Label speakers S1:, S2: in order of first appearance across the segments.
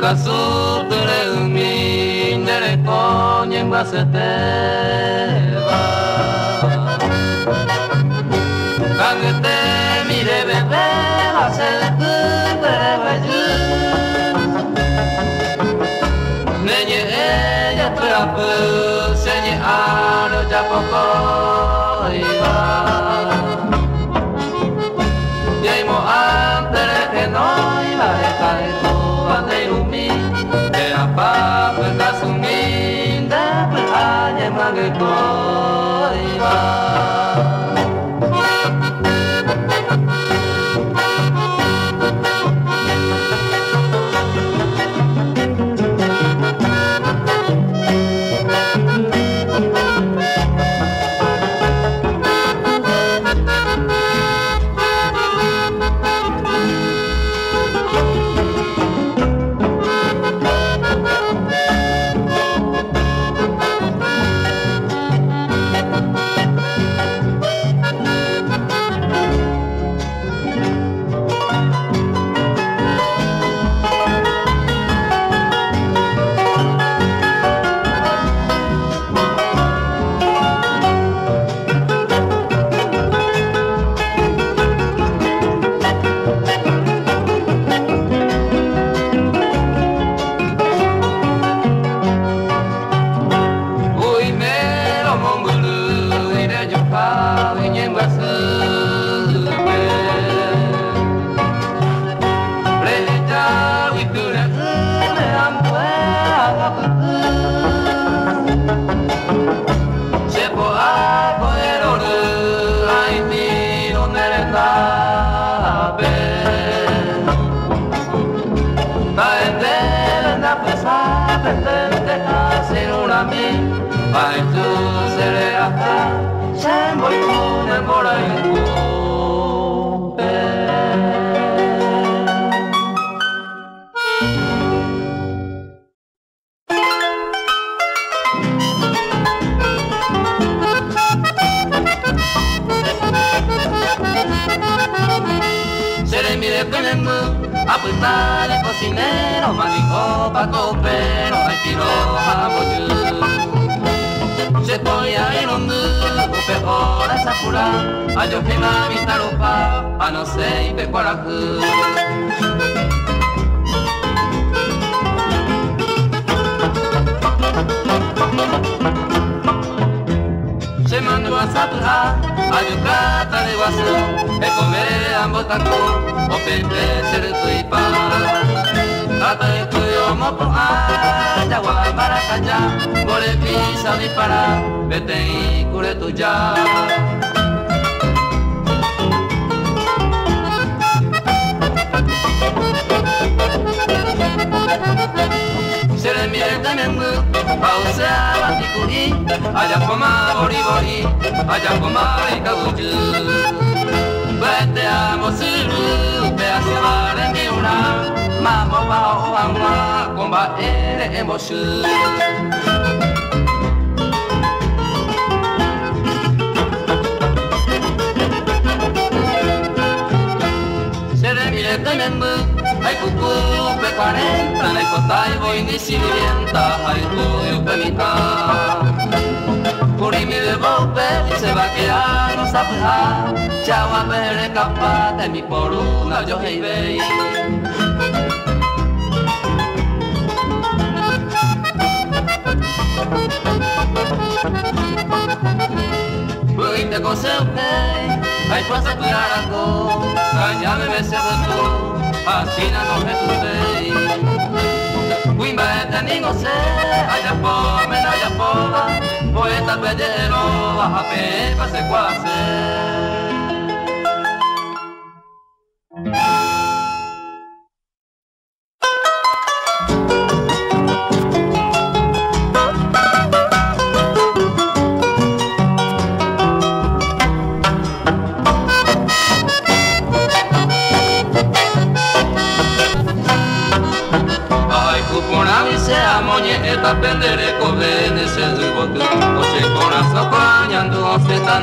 S1: kasu tere umi nere konye mbasete va manico pa copero, hay tiro a Se ponía en un upe ora sakura, ayo pena mitaropa, a no sé y pecuaraku. Se mandó a Satura, a Yucata de Guasú, e comer ambos tacos, o pepe ser tu y pa. Tata de tuyo mopo a, yagua maracaya, bole pisa dispara, vete y cure tu ya. Sere mire tenengu, pausea batikuri, aya koma bori bori, aya koma ikaguju. Bete amo suru, be ase bare mi una, mamo ba o amwa, komba ere emoshu. Sere mire tenengu, ay kuku pe 40, ne kotai voy ni sirvienta, ay tuyo pe mitad. Puri mi de golpe se va a quedar, no sabe Chao a ver capaz de mi por una yo hey bay. Puri te cose okay, hay pasa tu araco, cañame me se así no me tu bay. Wimba ete no se, haya po, me haya pola, poeta bellero, baja pepa se.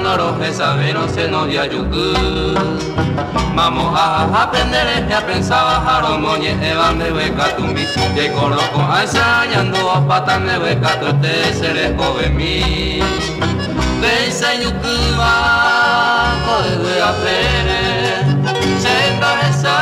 S1: No dia yuku Vamos a aprender a pensar a moñe eva me hueca tumbi de coloco ensayando a pata me hueca te seré joven mi de ese yuku va de a pere senda esa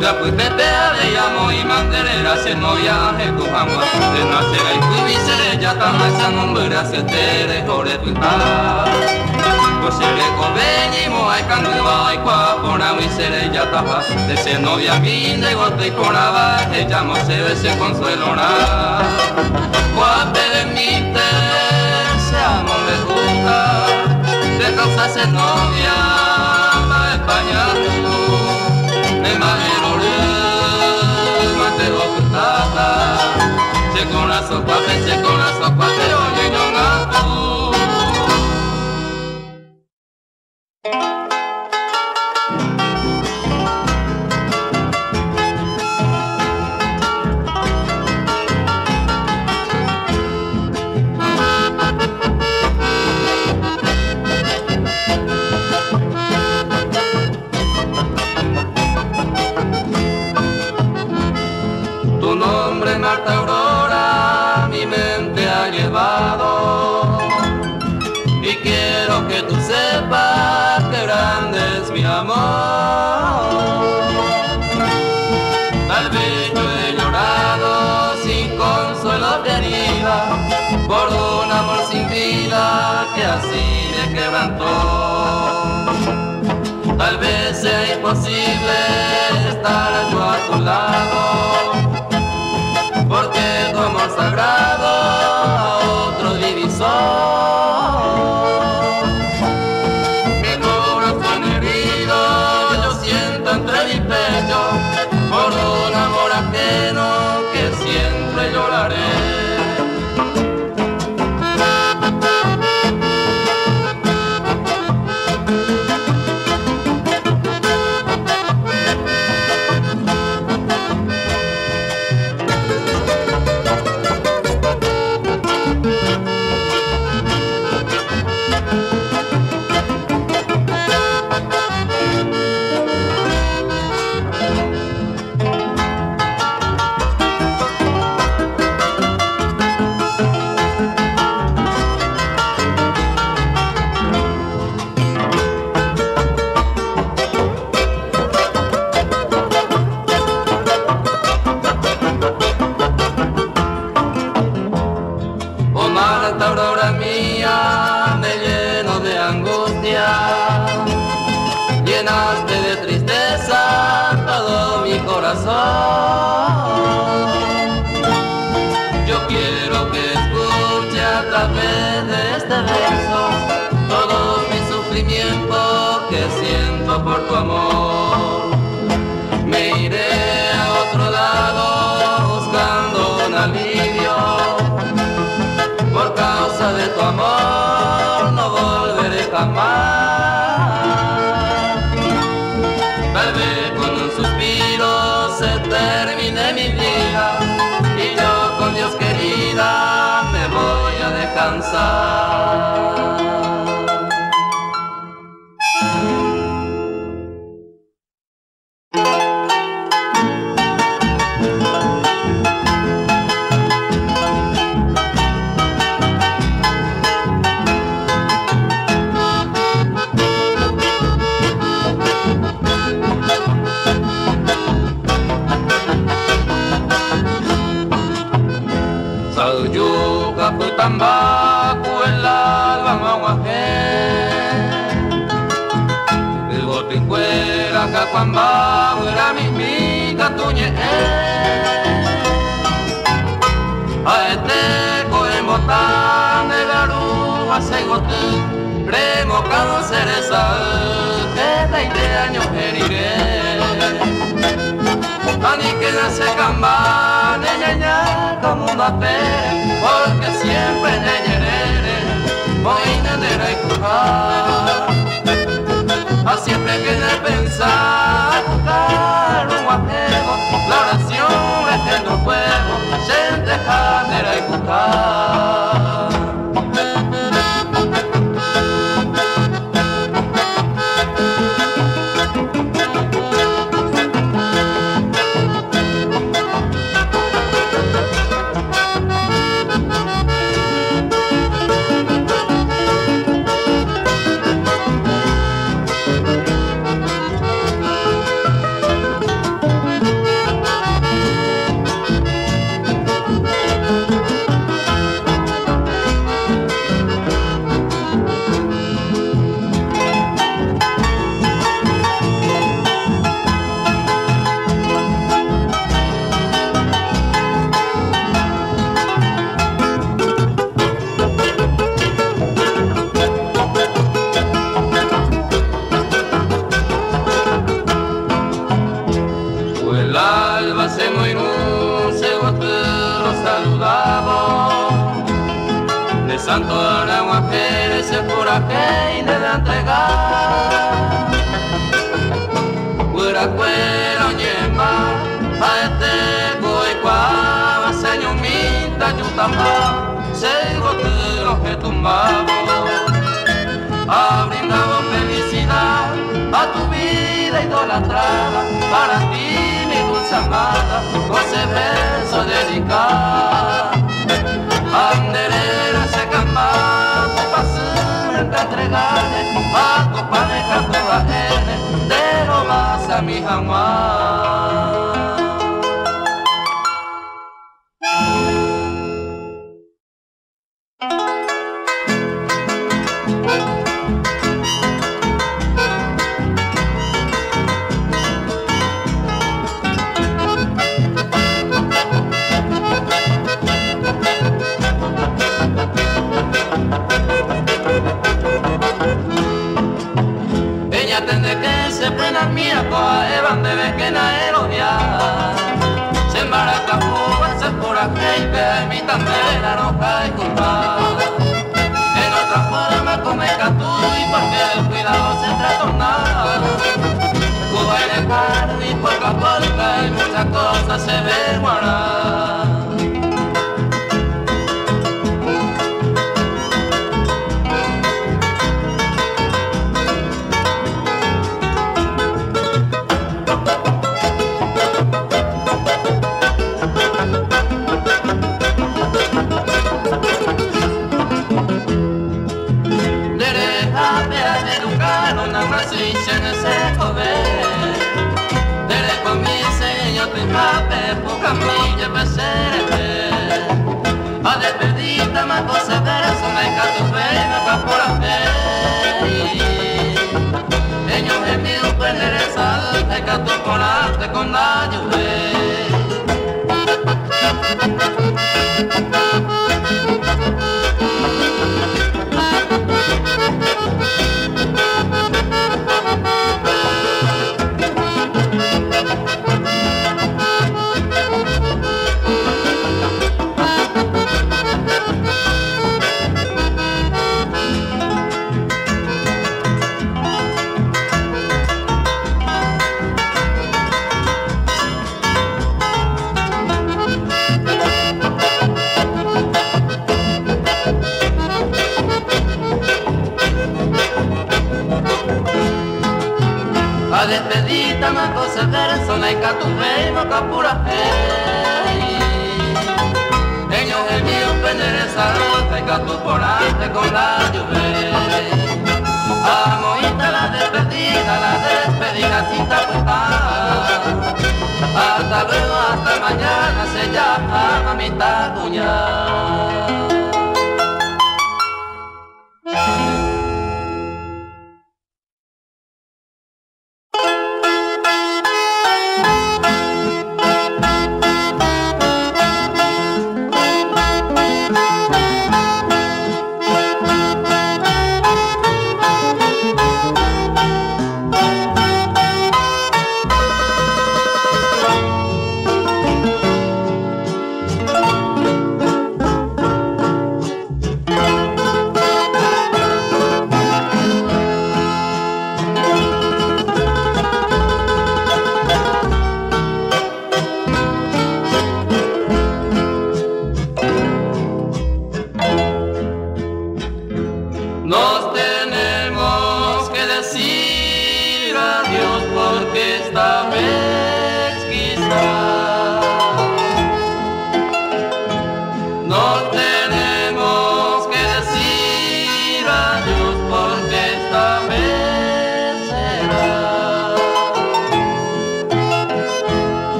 S1: ya pues pepe de llamo y manderera se no viaje tu jamás ta pues se le conveni mo hay candu va y qua pona mi se ya ta de se novia mi de gote y pona va ella mo se ve se consuelo na qua de mi te se amo me gusta de causa se novia va España me imagino Se con la sopa, se con la sopa, te oye yo gato. Amor. Tal vez yo he llorado sin consuelo de herida por un amor sin vida que así me quebrantó. Tal vez sea imposible estar yo a tu lado porque tu amor sagrado a Ani que nace camba Neña como un Porque siempre neñerere Voy nandera y cujar a siempre que de pensar tocar un guapego la oración es el no fuego gente janera y buscar para ti mi dulce amada, ese verso dedicado. Anderera se camba, tu pasión te entregaré, a tu pareja toda de lo más a mi jamás. A despedida me concebere eso, me encanta tu fe, me acá por a feño es mío para encantó con arte con la lluvia garasona y catumbe y moca pura Tengo el mío pendereza, tenga tu porante con la lluvia. Amoita la despedida, la despedida sin taputar Hasta luego, hasta mañana, se llama mi cuñada.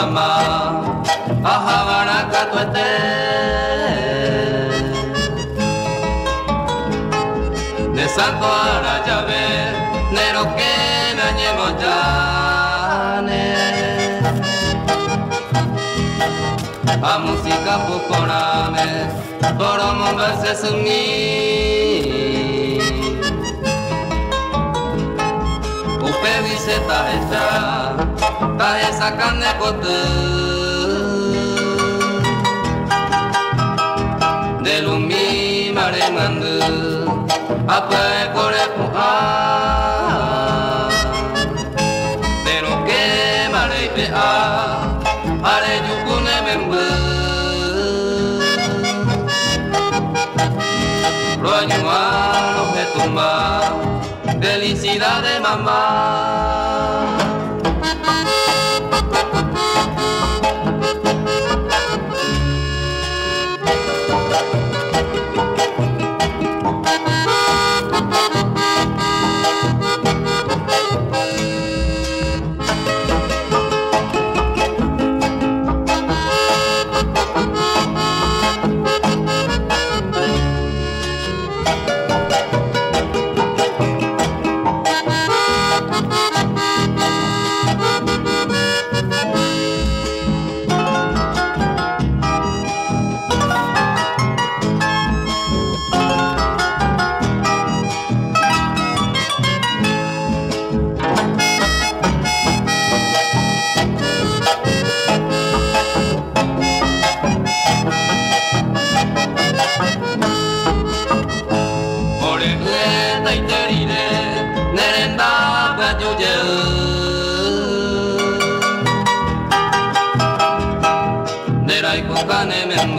S1: Merendate con mamá a Jabaraca tu De Santo a la llave, Nero que nañemos ya a música pucorame, toro moverse sumi. Upe dice ta esa, carne cote. De lumi mare mandu, apa core pu'a. Pero que mare pe a, are yukune membe. Roñuma no me tumba, felicidad de mamá.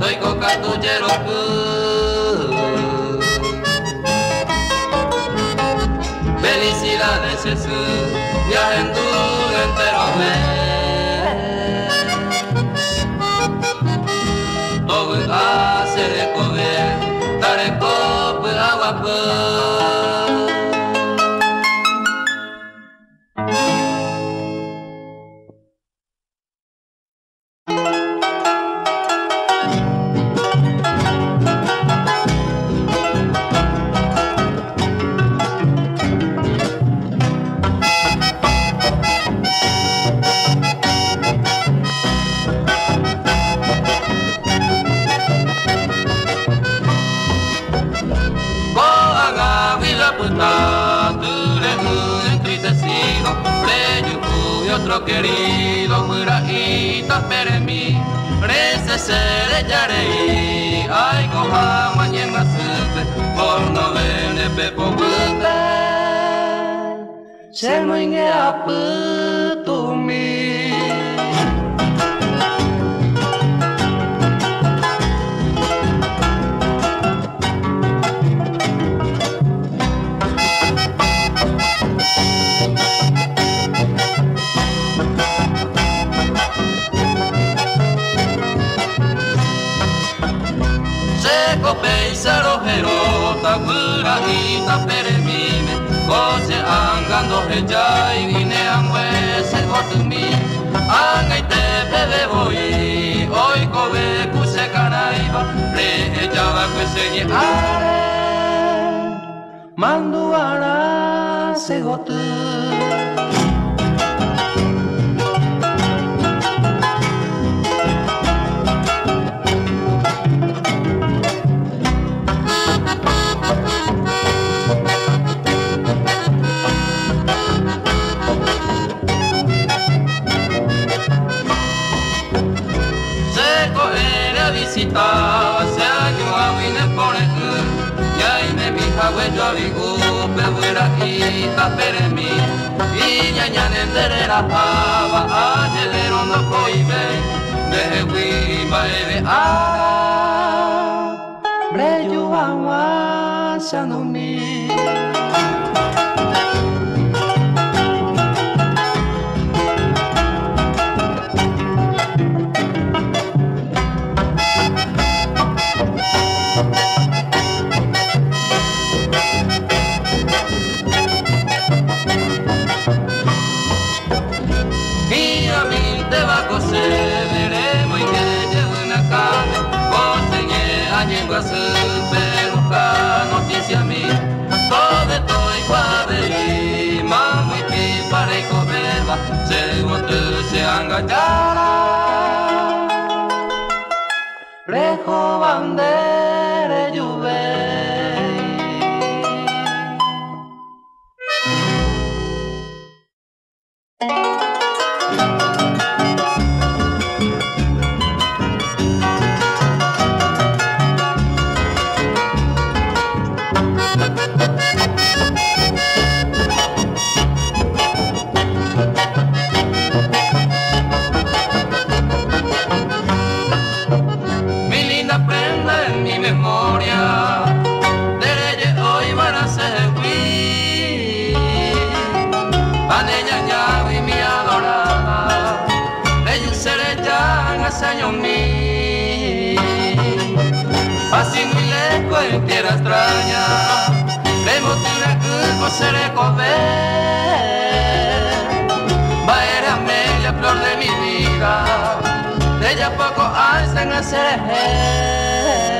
S1: estoy con cartuchero Felicidades Jesús, viaje en tu entero mes. Todo hace de comer, daré copa agua pues. 세코페이사로 헤로다 구라이다 페레미네 고세 안간도 헤자이 이네 안웨 세코트미 안가이테 페베보이 오이코베 구세카나이바 are 구세니 아레 se 세고트 vigu pebuera y tapere mi y ya ya nendere la pava a llevero no coibe de wi baebe a breyo agua mi. peruca se angallara Rejo hacen hacer.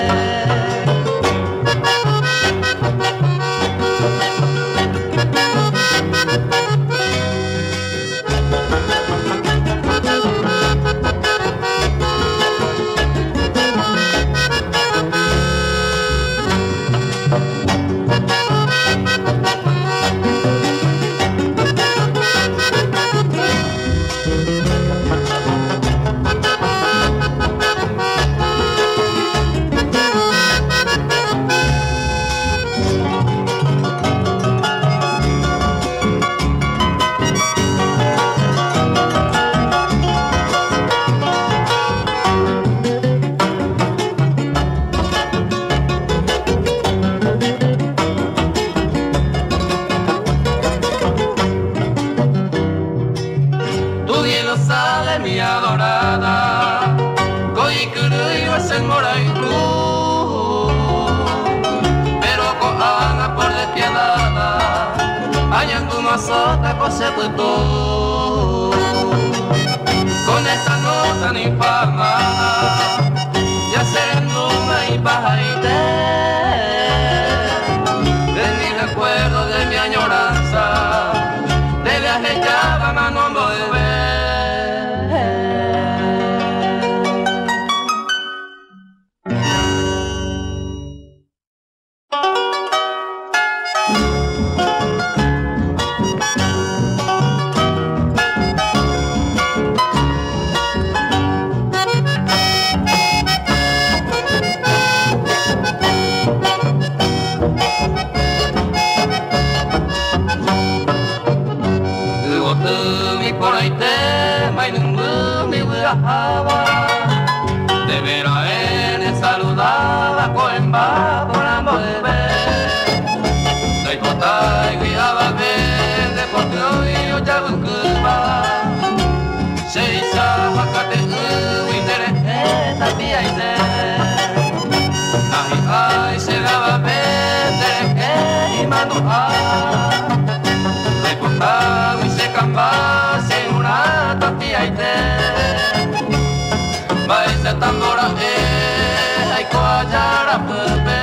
S1: jara e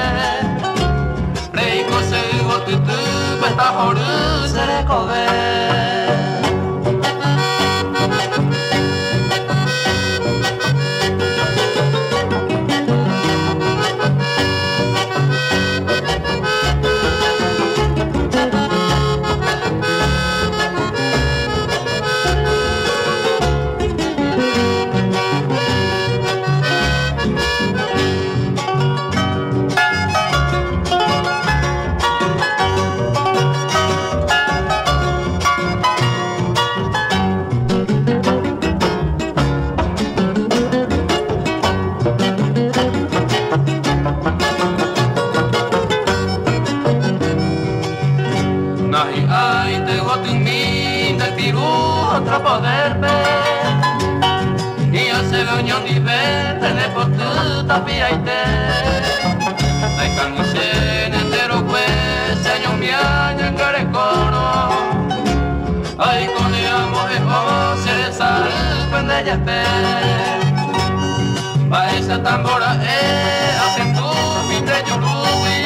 S1: rei ko se go tutu ba horu sare ko sabia ite Naikan usen entero pues Señor mía ñangare coro Ay con le amo e o se sal pues, pende ya te Pa esa tambora eh, e hacen tu mitre yo rubi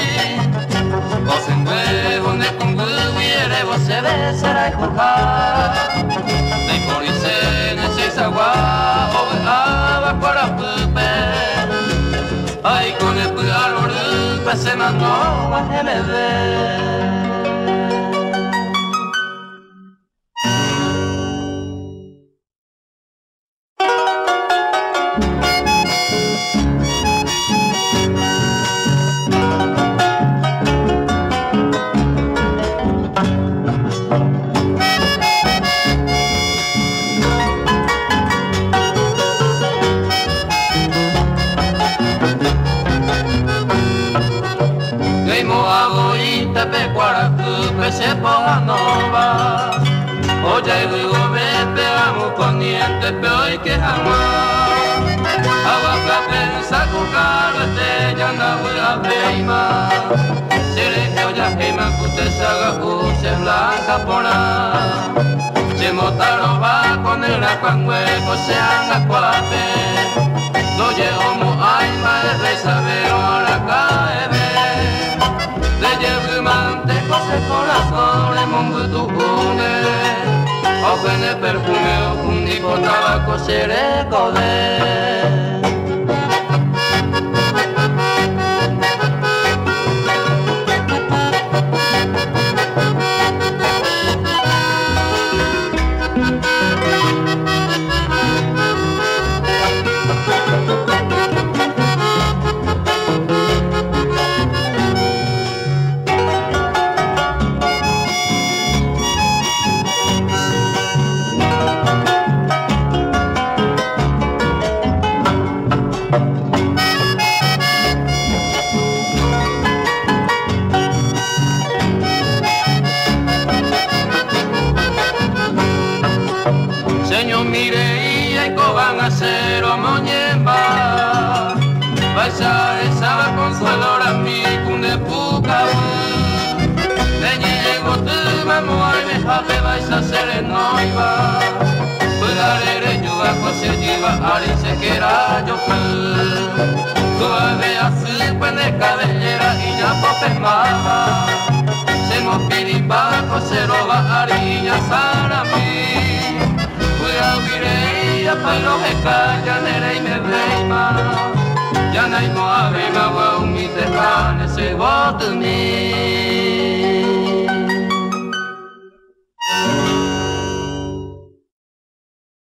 S1: Vos en huevo ne con huevo y ere vos se besará y jugar Pues se mandó a guaracu pese ponga nova Oye luego me pegamos con dientes peor que jamás Agua pensa con caro este ya anda buena peima Serengio ya quema que saga se blanca pona Se motaro va con el acuangueco se anda cuape No llegamos alma de rey saber ahora devrement temps se passe pour la flamme veut tout one quand ne perfunel ni porta pende cabellera y ya Se mo piripa kose roba ari ya sarami ya palo heka ya nere me veima ya nai mo ave ma wa umi te kane se votu mi